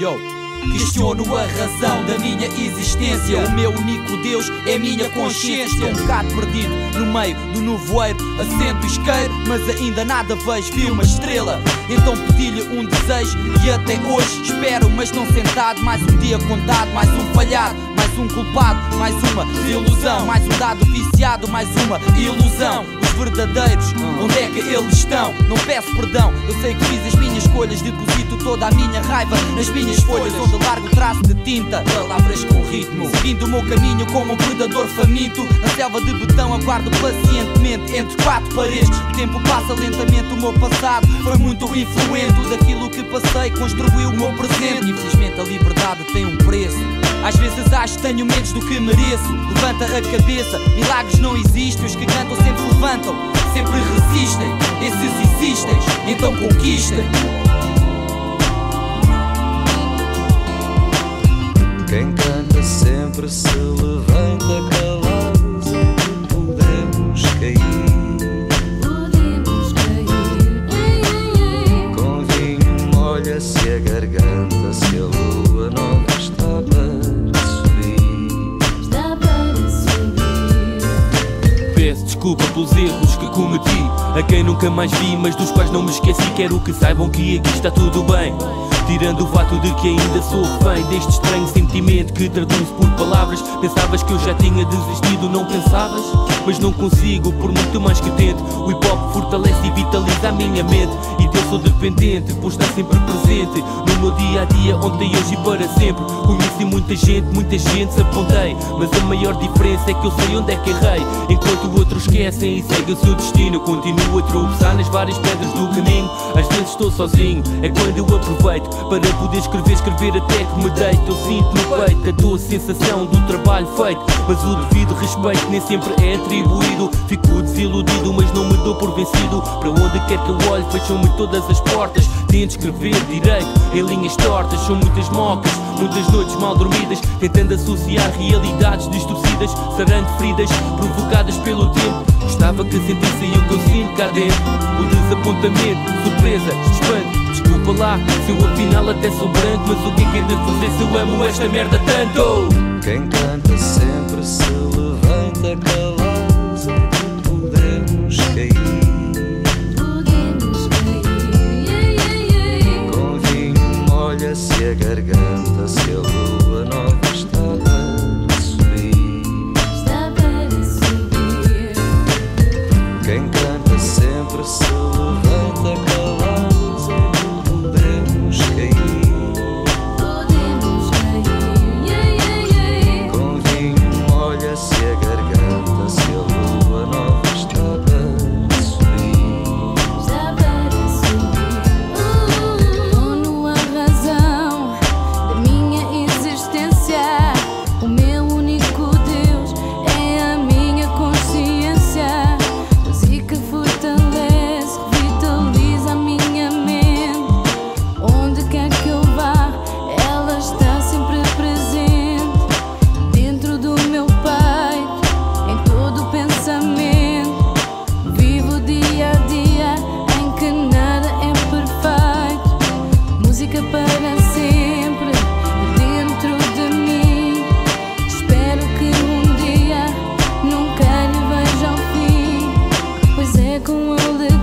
Yo. Questiono a razão da minha existência. O meu único Deus é minha consciência. Um bocado perdido no meio do nevoeiro. Acendo isqueiro, mas ainda nada vejo. Vi uma estrela, então pedi-lhe um desejo. E até hoje espero, mas não sentado. Mais um dia contado, mais um falhado. Mais um culpado, mais uma ilusão. Mais um dado viciado, mais uma ilusão verdadeiros, onde é que eles estão? Não peço perdão, eu sei que fiz as minhas escolhas, deposito toda a minha raiva nas minhas folhas, onde largo traço de tinta, palavras com ritmo, seguindo o meu caminho como um predador faminto. Na selva de betão aguardo pacientemente entre quatro paredes. O tempo passa lentamente, o meu passado foi muito influente. Daquilo que passei construiu o meu presente. Infelizmente a liberdade tem um preço. Às vezes acho que tenho menos do que mereço. Levanta a cabeça, milagres não existem. Os que cantam sempre levantam, sempre resistem. Esses existem, então conquistem. Sempre se levanta calados e podemos cair. Podemos cair. Com vinho molha-se a garganta se a lua nova está para subir. Está para subir. Peço desculpa pelos erros que cometi A quem nunca mais vi, mas dos quais não me esqueci Quero que saibam que aqui está tudo bem Tirando o fato de que ainda sou fã deste estranho sentimento que traduz por palavras Pensavas que eu já tinha desistido, não pensavas? Mas não consigo, por muito mais que tente O hip hop fortalece e vitaliza a minha mente. E eu sou dependente, pois está sempre presente No meu dia a dia, ontem, hoje e para sempre. Conheci muita gente, muita gente se apontei Mas a maior diferença é que eu sei onde é que errei. Enquanto esquecem e seguem o seu destino Eu continuo a tropeçar nas várias pedras do caminho. Às vezes estou sozinho, é quando eu aproveito Para poder escrever, escrever até que me deito. Eu sinto no peito a tua sensação do trabalho feito Mas o devido respeito nem sempre é atribuído. Fico desiludido, mas não me dou por vencido. Para onde quer que eu olhe, fecham-me todas as portas. Tento escrever direito, em linhas tortas. São muitas mocas, muitas noites mal dormidas Tentando associar realidades distorcidas Sarando feridas provocadas pelo tempo Gostava que sentissem o que eu sinto cá dentro O desapontamento, surpresa, espanto Desculpa lá, se eu afinal até sou branco Mas o que é que é de fazer se eu amo esta merda tanto? Quem canta sempre se levanta cair. like a world that